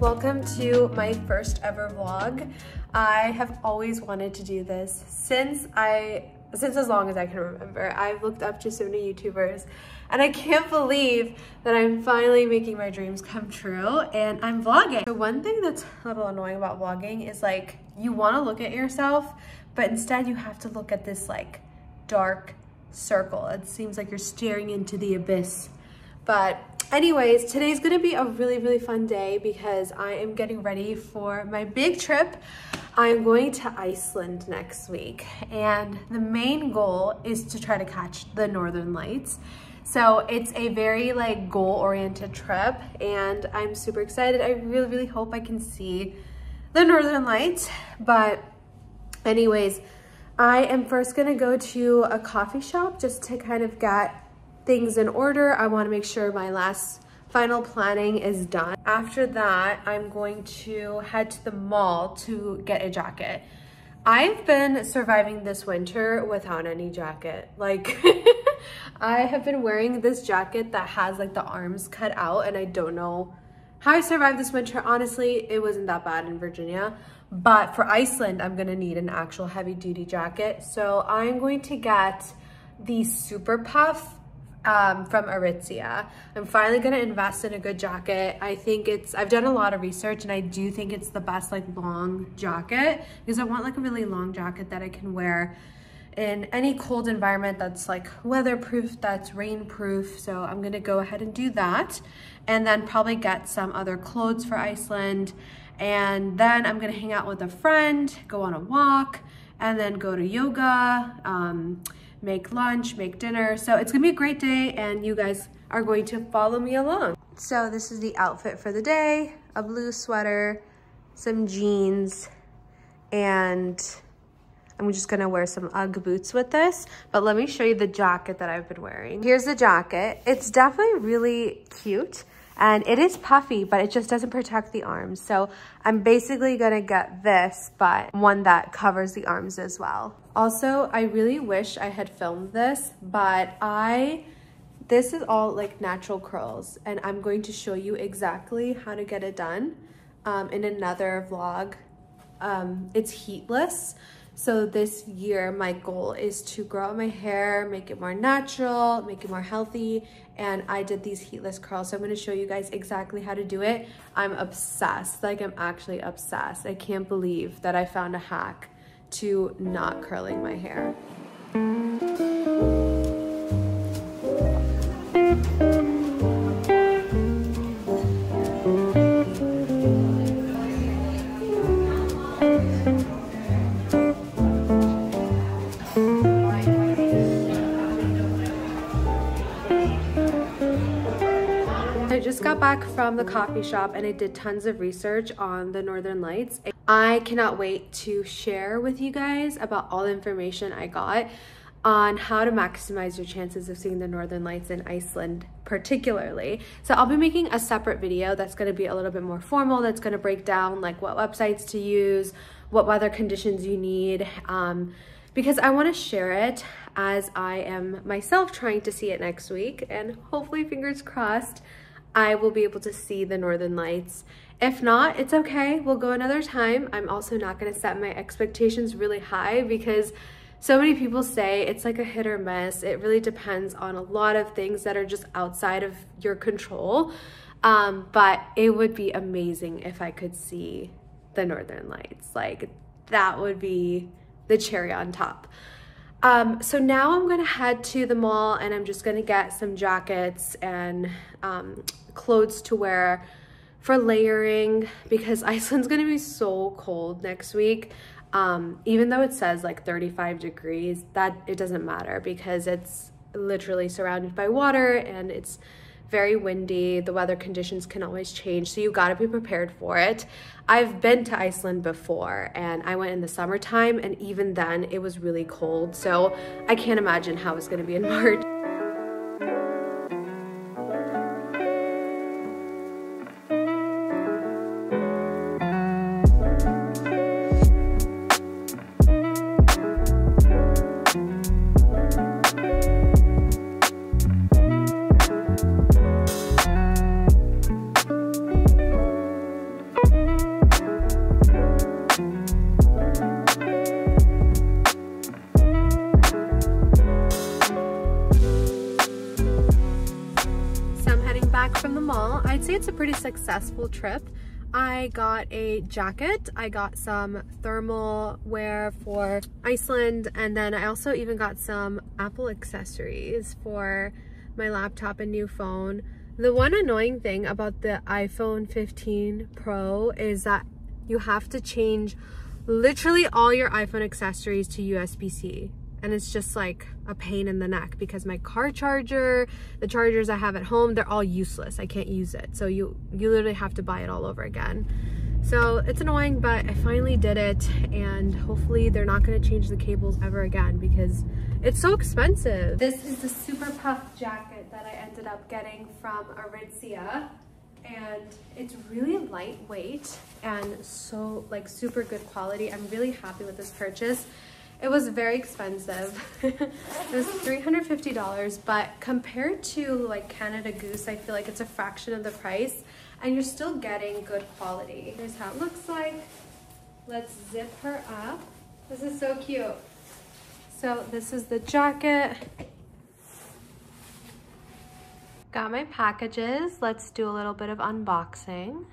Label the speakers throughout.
Speaker 1: Welcome to my first ever vlog. I have always wanted to do this since I, since as long as I can remember. I've looked up to so many YouTubers and I can't believe that I'm finally making my dreams come true and I'm vlogging. So one thing that's a little annoying about vlogging is like, you wanna look at yourself, but instead you have to look at this like dark circle. It seems like you're staring into the abyss. But anyways, today's gonna be a really, really fun day because I am getting ready for my big trip. I'm going to Iceland next week and the main goal is to try to catch the Northern Lights. So it's a very like goal-oriented trip and I'm super excited. I really, really hope I can see the Northern Lights. But anyways, I am first gonna go to a coffee shop just to kind of get things in order. I wanna make sure my last final planning is done. After that, I'm going to head to the mall to get a jacket. I've been surviving this winter without any jacket. Like, I have been wearing this jacket that has like the arms cut out and I don't know how I survived this winter. Honestly, it wasn't that bad in Virginia. But for Iceland, I'm gonna need an actual heavy duty jacket. So I'm going to get the Super Puff um, from Aritzia. I'm finally gonna invest in a good jacket. I think it's, I've done a lot of research and I do think it's the best like long jacket because I want like a really long jacket that I can wear in any cold environment that's like weatherproof, that's rainproof. So I'm gonna go ahead and do that and then probably get some other clothes for Iceland. And then I'm gonna hang out with a friend, go on a walk, and then go to yoga, um, make lunch, make dinner. So it's gonna be a great day and you guys are going to follow me along. So this is the outfit for the day, a blue sweater, some jeans, and I'm just gonna wear some Ugg boots with this, but let me show you the jacket that I've been wearing. Here's the jacket. It's definitely really cute and it is puffy, but it just doesn't protect the arms. So I'm basically gonna get this, but one that covers the arms as well. Also, I really wish I had filmed this, but I, this is all like natural curls and I'm going to show you exactly how to get it done um, in another vlog. Um, it's heatless. So this year, my goal is to grow out my hair, make it more natural, make it more healthy. And I did these heatless curls. So I'm gonna show you guys exactly how to do it. I'm obsessed, like I'm actually obsessed. I can't believe that I found a hack to not curling my hair. Got back from the coffee shop and I did tons of research on the Northern Lights. I cannot wait to share with you guys about all the information I got on how to maximize your chances of seeing the Northern Lights in Iceland particularly. So I'll be making a separate video that's gonna be a little bit more formal, that's gonna break down like what websites to use, what weather conditions you need, um, because I wanna share it as I am myself trying to see it next week and hopefully fingers crossed, I will be able to see the northern lights. If not, it's okay. We'll go another time. I'm also not going to set my expectations really high because so many people say it's like a hit or miss. It really depends on a lot of things that are just outside of your control. Um, but it would be amazing if I could see the northern lights. Like that would be the cherry on top. Um, so now I'm gonna head to the mall and I'm just gonna get some jackets and um, clothes to wear for layering because Iceland's gonna be so cold next week. Um, even though it says like 35 degrees, that it doesn't matter because it's literally surrounded by water and it's very windy. The weather conditions can always change, so you gotta be prepared for it. I've been to Iceland before and I went in the summertime and even then it was really cold. So I can't imagine how it's gonna be in March. Successful trip. I got a jacket, I got some thermal wear for Iceland, and then I also even got some Apple accessories for my laptop and new phone. The one annoying thing about the iPhone 15 Pro is that you have to change literally all your iPhone accessories to USB-C and it's just like a pain in the neck because my car charger the chargers i have at home they're all useless. I can't use it. So you you literally have to buy it all over again. So it's annoying but i finally did it and hopefully they're not going to change the cables ever again because it's so expensive. This is the super puff jacket that i ended up getting from aritzia and it's really lightweight and so like super good quality. I'm really happy with this purchase it was very expensive. it was $350, but compared to like Canada Goose, I feel like it's a fraction of the price and you're still getting good quality. Here's how it looks like. Let's zip her up. This is so cute. So this is the jacket. Got my packages. Let's do a little bit of unboxing.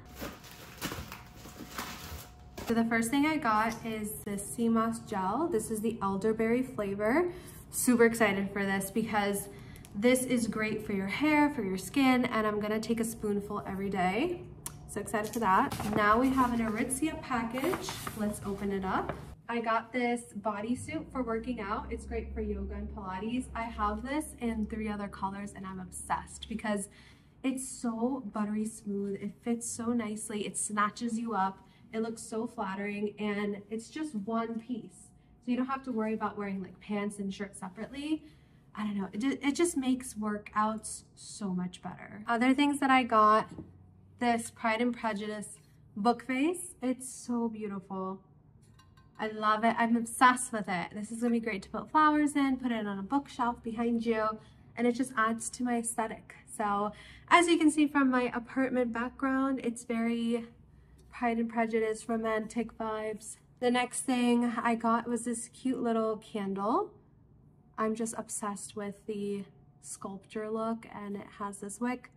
Speaker 1: So the first thing I got is this sea moss gel. This is the elderberry flavor. Super excited for this because this is great for your hair, for your skin, and I'm gonna take a spoonful every day. So excited for that. Now we have an Aritzia package. Let's open it up. I got this bodysuit for working out. It's great for yoga and Pilates. I have this in three other colors and I'm obsessed because it's so buttery smooth. It fits so nicely. It snatches you up. It looks so flattering and it's just one piece. So you don't have to worry about wearing like pants and shirts separately. I don't know, it, it just makes workouts so much better. Other things that I got, this Pride and Prejudice book face. It's so beautiful. I love it. I'm obsessed with it. This is gonna be great to put flowers in, put it on a bookshelf behind you, and it just adds to my aesthetic. So as you can see from my apartment background, it's very Pride and Prejudice romantic vibes. The next thing I got was this cute little candle. I'm just obsessed with the sculpture look and it has this wick.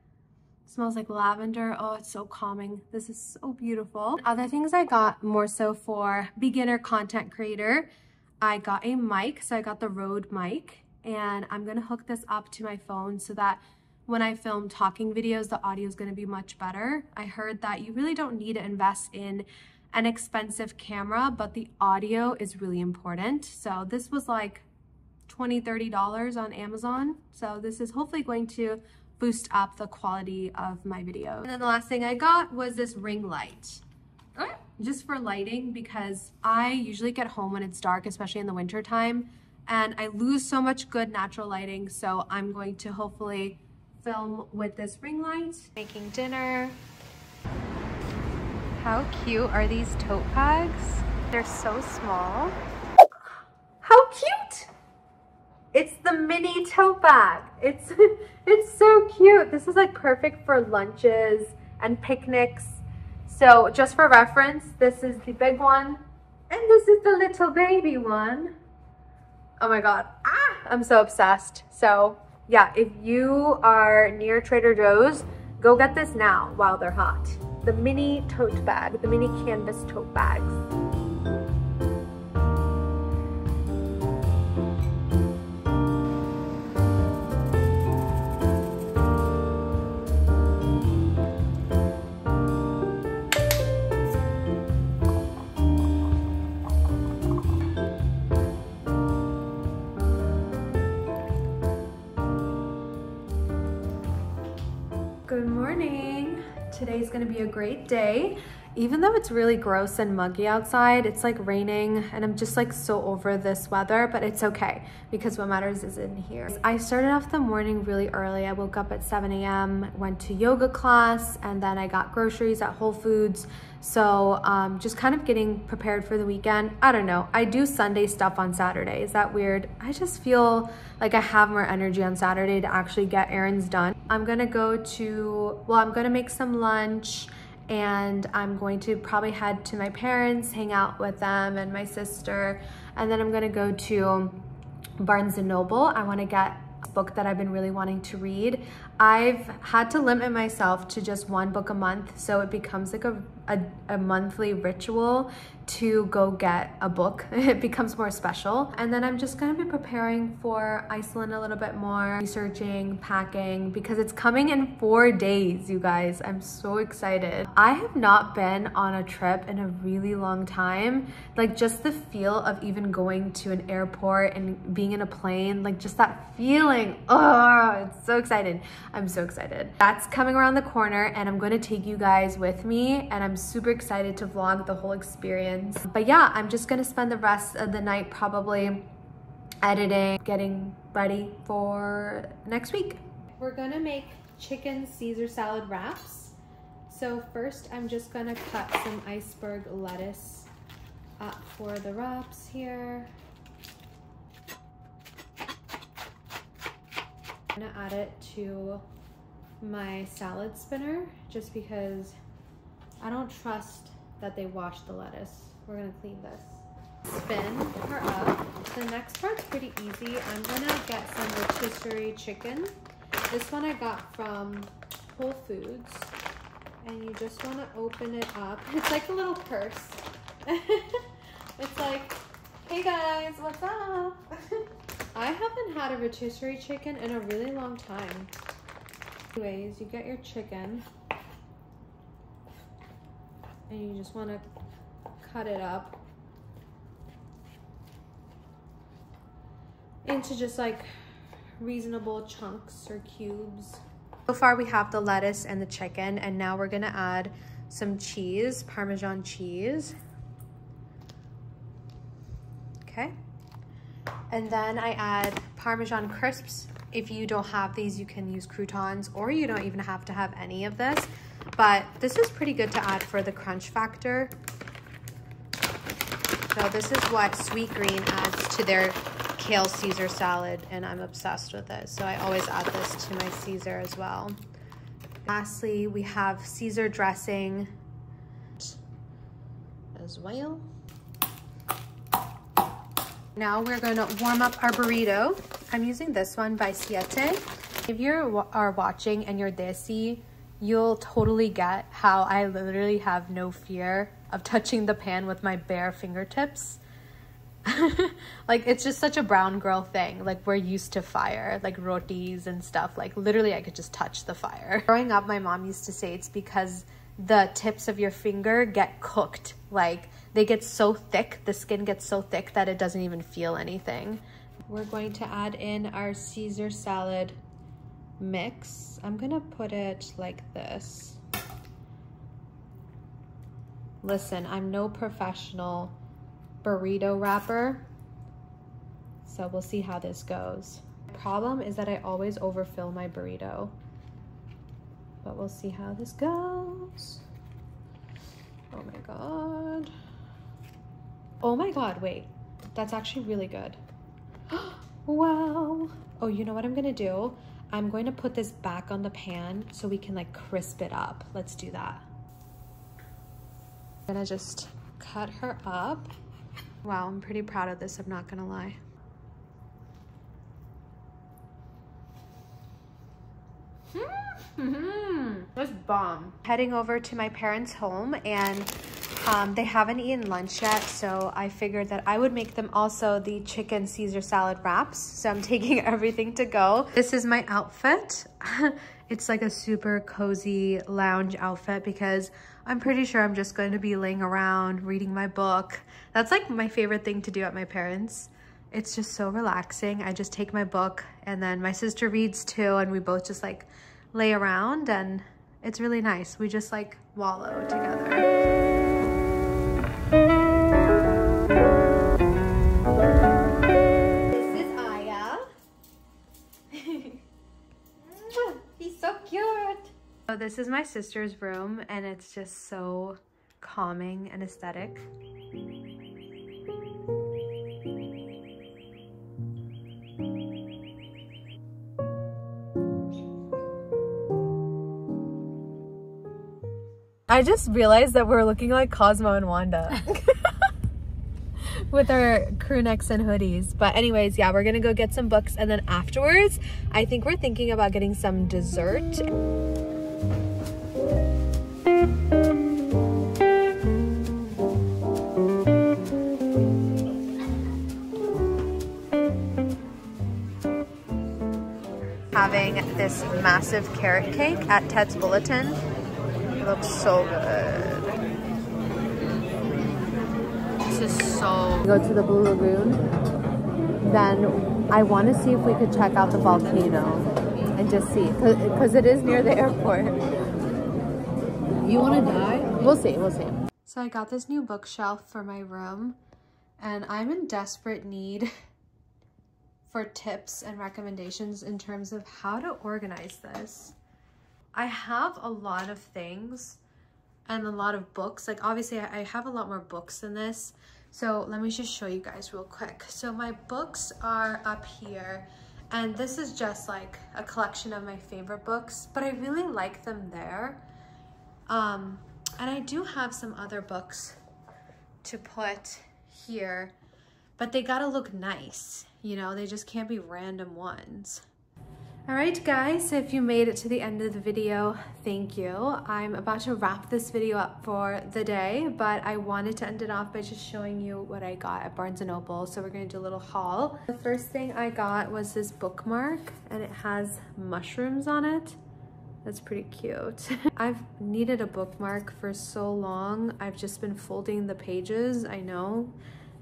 Speaker 1: It smells like lavender. Oh, it's so calming. This is so beautiful. Other things I got more so for beginner content creator. I got a mic, so I got the Rode mic and I'm gonna hook this up to my phone so that when I film talking videos, the audio is going to be much better. I heard that you really don't need to invest in an expensive camera, but the audio is really important. So this was like $20, $30 on Amazon. So this is hopefully going to boost up the quality of my video. And then the last thing I got was this ring light. Just for lighting because I usually get home when it's dark, especially in the winter time, and I lose so much good natural lighting. So I'm going to hopefully film with this ring light. Making dinner. How cute are these tote bags? They're so small. How cute! It's the mini tote bag. It's, it's so cute. This is like perfect for lunches and picnics. So just for reference, this is the big one and this is the little baby one. Oh my God, ah, I'm so obsessed. So yeah, if you are near Trader Joe's, go get this now while they're hot. The mini tote bag, the mini canvas tote bags. Today's gonna be a great day. Even though it's really gross and muggy outside, it's like raining and I'm just like so over this weather, but it's okay because what matters is in here. I started off the morning really early. I woke up at 7 a.m., went to yoga class, and then I got groceries at Whole Foods. So um, just kind of getting prepared for the weekend. I don't know. I do Sunday stuff on Saturday. Is that weird? I just feel like I have more energy on Saturday to actually get errands done. I'm gonna go to, well, I'm gonna make some lunch and I'm going to probably head to my parents, hang out with them and my sister, and then I'm gonna go to Barnes & Noble. I wanna get a book that I've been really wanting to read. I've had to limit myself to just one book a month so it becomes like a, a, a, monthly ritual to go get a book. It becomes more special. And then I'm just gonna be preparing for Iceland a little bit more, researching, packing, because it's coming in four days, you guys. I'm so excited. I have not been on a trip in a really long time. Like just the feel of even going to an airport and being in a plane, like just that feeling, oh, it's so excited. I'm so excited. That's coming around the corner and I'm gonna take you guys with me and I'm super excited to vlog the whole experience. But yeah, I'm just gonna spend the rest of the night probably editing, getting ready for next week. We're gonna make chicken Caesar salad wraps. So first I'm just gonna cut some iceberg lettuce up for the wraps here. I'm gonna add it to my salad spinner just because I don't trust that they wash the lettuce. We're gonna clean this. Spin her up. The next part's pretty easy. I'm gonna get some rotisserie chicken. This one I got from Whole Foods. And you just wanna open it up. It's like a little purse. it's like, hey guys, what's up? I haven't had a rotisserie chicken in a really long time. Anyways, you get your chicken and you just want to cut it up into just like reasonable chunks or cubes. So far we have the lettuce and the chicken and now we're gonna add some cheese, Parmesan cheese. Okay. And then I add Parmesan crisps. If you don't have these, you can use croutons or you don't even have to have any of this. But this is pretty good to add for the crunch factor. So this is what Sweetgreen adds to their kale Caesar salad and I'm obsessed with it. So I always add this to my Caesar as well. Lastly, we have Caesar dressing as well. Now we're to warm up our burrito. I'm using this one by Siete. If you are watching and you're desi, you'll totally get how I literally have no fear of touching the pan with my bare fingertips. like it's just such a brown girl thing. Like we're used to fire, like rotis and stuff. Like literally I could just touch the fire. Growing up, my mom used to say it's because the tips of your finger get cooked. Like they get so thick, the skin gets so thick that it doesn't even feel anything. We're going to add in our Caesar salad mix. I'm gonna put it like this. Listen, I'm no professional burrito wrapper, so we'll see how this goes. The problem is that I always overfill my burrito, but we'll see how this goes. Oh my God. Oh my God, wait, that's actually really good. wow. Oh, you know what I'm gonna do? I'm going to put this back on the pan so we can like crisp it up. Let's do that. I'm gonna just cut her up. Wow, I'm pretty proud of this, I'm not gonna lie. Mm -hmm. That's bomb. Heading over to my parents' home and um, they haven't eaten lunch yet, so I figured that I would make them also the chicken Caesar salad wraps. So I'm taking everything to go. This is my outfit. it's like a super cozy lounge outfit because I'm pretty sure I'm just going to be laying around reading my book. That's like my favorite thing to do at my parents'. It's just so relaxing. I just take my book and then my sister reads too and we both just like lay around and it's really nice. We just like wallow together. So this is my sister's room and it's just so calming and aesthetic. I just realized that we're looking like Cosmo and Wanda. with our crew necks and hoodies. But anyways, yeah, we're gonna go get some books and then afterwards, I think we're thinking about getting some dessert. Massive carrot cake at Ted's Bulletin. It looks so good. This is so... Go to the Blue Lagoon. Then I want to see if we could check out the volcano and just see. Because it is near the airport.
Speaker 2: You want to die?
Speaker 1: We'll see, we'll see. So I got this new bookshelf for my room and I'm in desperate need for tips and recommendations in terms of how to organize this. I have a lot of things and a lot of books. Like obviously I have a lot more books than this. So let me just show you guys real quick. So my books are up here and this is just like a collection of my favorite books, but I really like them there. Um, and I do have some other books to put here, but they gotta look nice. You know, they just can't be random ones. All right, guys, if you made it to the end of the video, thank you. I'm about to wrap this video up for the day, but I wanted to end it off by just showing you what I got at Barnes & Noble. So we're gonna do a little haul. The first thing I got was this bookmark, and it has mushrooms on it. That's pretty cute. I've needed a bookmark for so long. I've just been folding the pages, I know.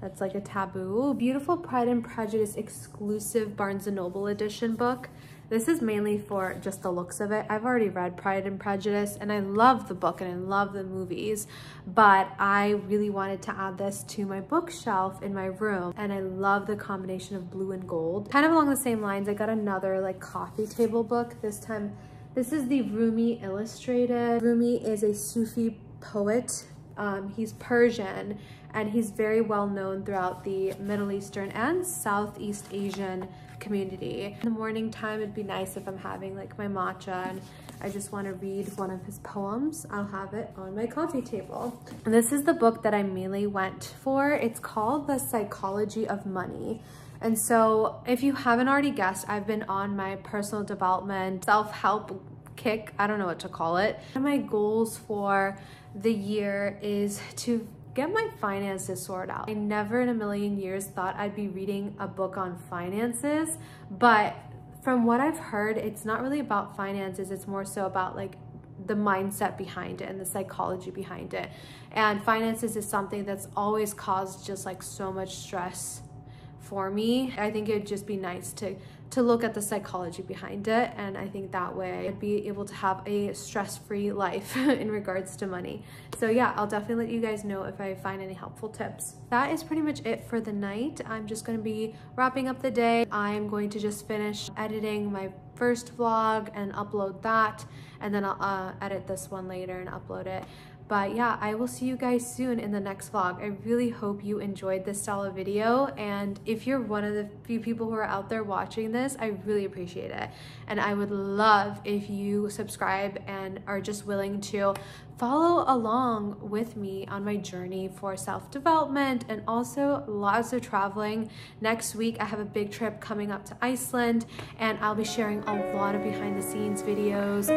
Speaker 1: That's like a taboo. Beautiful Pride and Prejudice exclusive Barnes & Noble edition book. This is mainly for just the looks of it. I've already read Pride and Prejudice and I love the book and I love the movies, but I really wanted to add this to my bookshelf in my room and I love the combination of blue and gold. Kind of along the same lines, I got another like coffee table book. This time, this is the Rumi Illustrated. Rumi is a Sufi poet. Um, he's Persian and he's very well known throughout the Middle Eastern and Southeast Asian community. In the morning time, it'd be nice if I'm having like my matcha and I just want to read one of his poems. I'll have it on my coffee table. And this is the book that I mainly went for. It's called The Psychology of Money. And so if you haven't already guessed, I've been on my personal development, self-help kick, I don't know what to call it. One of my goals for the year is to get my finances sorted out. I never in a million years thought I'd be reading a book on finances, but from what I've heard, it's not really about finances. It's more so about like the mindset behind it and the psychology behind it. And finances is something that's always caused just like so much stress for me. I think it'd just be nice to to look at the psychology behind it and I think that way I'd be able to have a stress-free life in regards to money. So yeah, I'll definitely let you guys know if I find any helpful tips. That is pretty much it for the night. I'm just gonna be wrapping up the day. I'm going to just finish editing my first vlog and upload that and then I'll uh, edit this one later and upload it. But yeah, I will see you guys soon in the next vlog. I really hope you enjoyed this style of video. And if you're one of the few people who are out there watching this, I really appreciate it. And I would love if you subscribe and are just willing to follow along with me on my journey for self-development and also lots of traveling. Next week, I have a big trip coming up to Iceland and I'll be sharing a lot of behind the scenes videos.